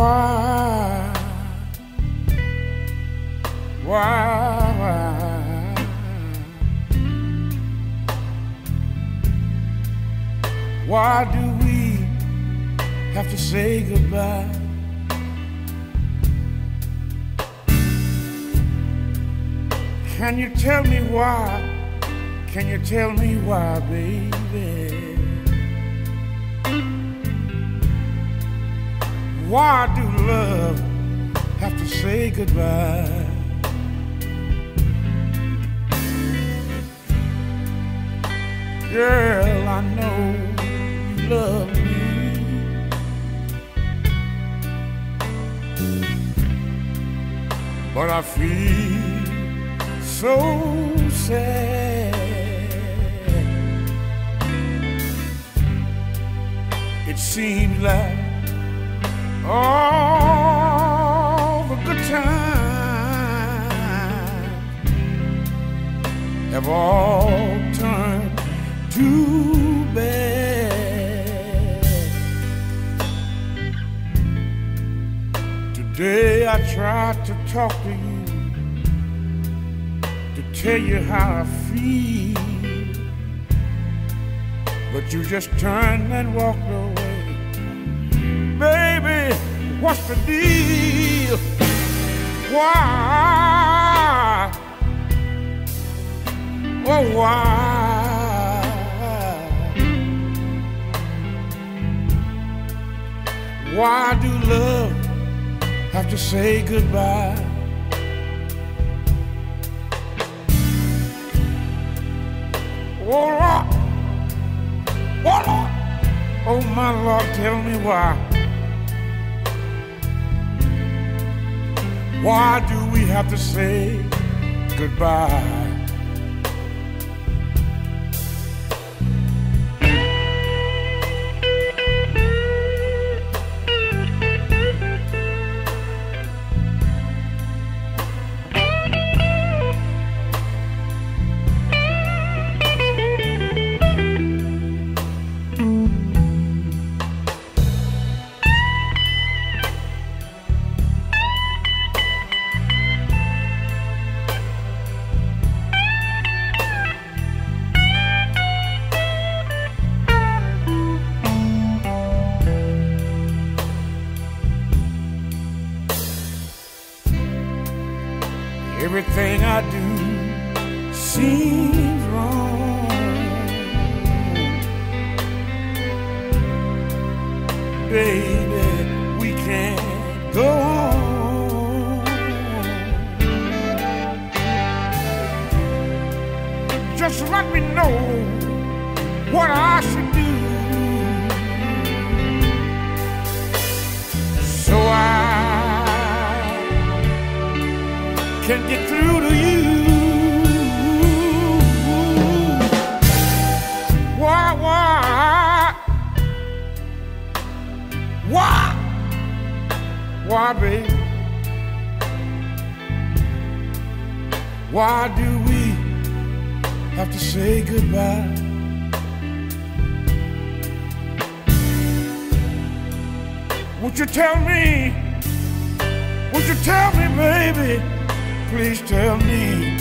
Why? Why? Why? Why do we have to say goodbye? Can you tell me why? Can you tell me why, baby? Why do love have to say goodbye? Girl, I know you love me. But I feel so sad. It seems like all the good times have all turned to bad. Today I tried to talk to you to tell you how I feel, but you just turned and walked away. What's the deal? Why? Oh, why? Why do love have to say goodbye? Oh Lord, oh Lord, oh my Lord, tell me why. Why do we have to say goodbye? Everything I do seems wrong. Baby, we can't go on. Just let me know what I should do. Can get through to you. Why, why, why, why, baby? Why do we have to say goodbye? Won't you tell me? Won't you tell me, baby? Please tell me.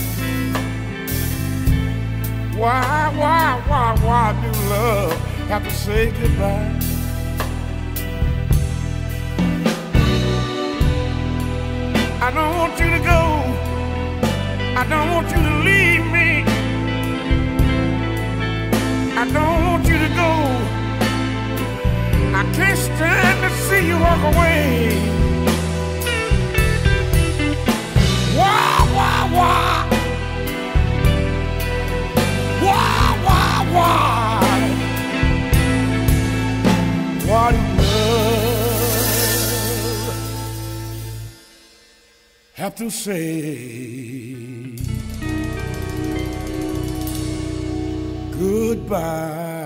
Why, why, why, why do love have to say goodbye? I don't want you to go. I don't want you to leave to say goodbye?